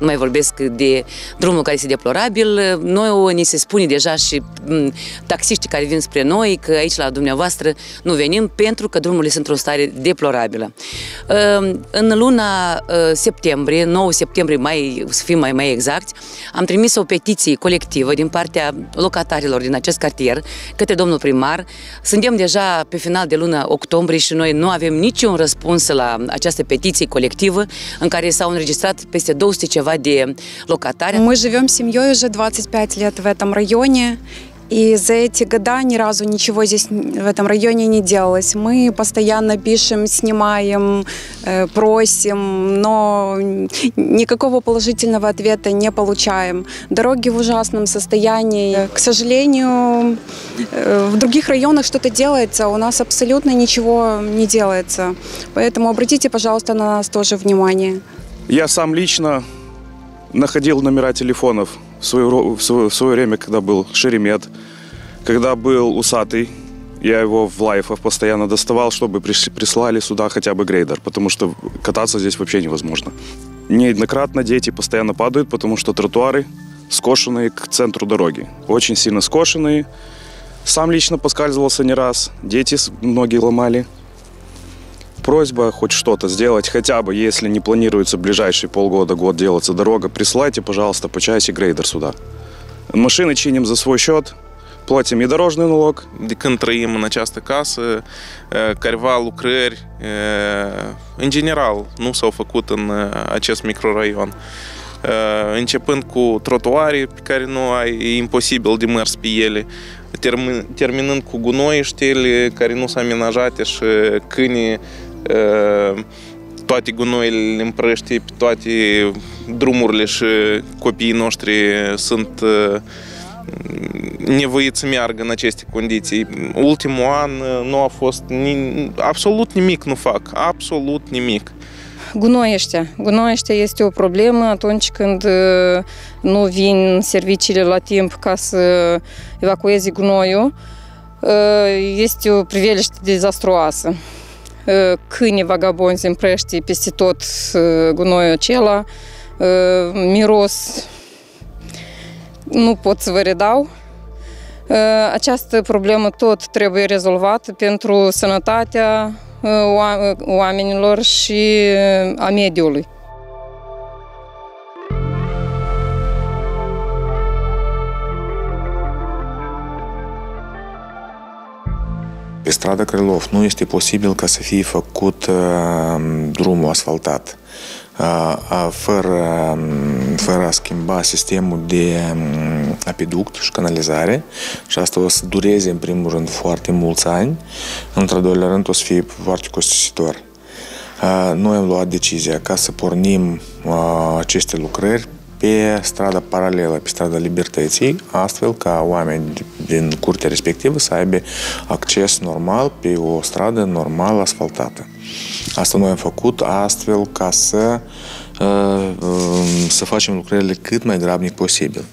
Nu mai vorbesc de drumul care este deplorabil. Noi ni se spune deja și taxiștii care vin spre noi că aici la dumneavoastră nu venim pentru că drumurile sunt într-o stare deplorabilă. În luna uh, septembrie, 9 septembrie, mai, să fim mai, mai exact, am trimis o petiție colectivă din partea locatarilor din acest cartier către domnul primar. Suntem deja pe final de luna octombrie și noi nu avem niciun răspuns la această petiție colectivă în care s-au înregistrat peste 200 ceva de locatari. Мы живем семьей уже 25 лет в этом районе. И за эти года ни разу ничего здесь в этом районе не делалось. Мы постоянно пишем, снимаем, э, просим, но никакого положительного ответа не получаем. Дороги в ужасном состоянии. К сожалению, э, в других районах что-то делается, у нас абсолютно ничего не делается. Поэтому обратите, пожалуйста, на нас тоже внимание. Я сам лично находил номера телефонов в свое, в свое, в свое время, когда был Шеремет, когда был Усатый, я его в лайфах постоянно доставал, чтобы прислали сюда хотя бы грейдер, потому что кататься здесь вообще невозможно. Неоднократно дети постоянно падают, потому что тротуары скошенные к центру дороги. Очень сильно скошенные. Сам лично поскальзывался не раз. Дети многие ломали просьба хоть что-то сделать, хотя бы, если не планируется в ближайшие полгода, год делаться дорога, присылайте, пожалуйста, по часе грейдер сюда. Машины чиним за свой счет, plătim и дорожный налог. Casă, careva lucrări, în general, nu s-au făcut în acest microraion. Începând trotuare pe care nu ai, e imposibil de mers pe ele, terminând cu gunoiștele care nu sunt amenajate și câinii toate gunoile le împrăște pe toate drumurile și copiii noștri sunt nevoiți să meargă în aceste condiții. Ultimul an nu a fost ni, absolut nimic nu fac, absolut nimic. Gunoiește. Gunoiește este o problemă atunci când nu vin serviciile la timp ca să evacueze gunoiul. Este o priveliște dezastruoasă câini vagabonzi împrăști peste tot gunoiul acela, miros, nu pot să vă redau. Această problemă tot trebuie rezolvată pentru sănătatea oamenilor și a mediului. Pe strada Crălov nu este posibil ca să fie făcut uh, drumul asfaltat. Uh, fără, fără a schimba sistemul de um, apiduct și canalizare. Și asta o să dureze în primul rând foarte mulți ani, într-al doilea rând o să fie foarte costisitor. Uh, noi am luat decizia ca să pornim aceste lucrări pe strada paralelă, pe strada Libertății, astfel ca oameni din curtea respectivă să aibă acces normal pe o stradă normal asfaltată. Asta noi am făcut astfel ca să, uh, um, să facem lucrările cât mai grabnic posibil.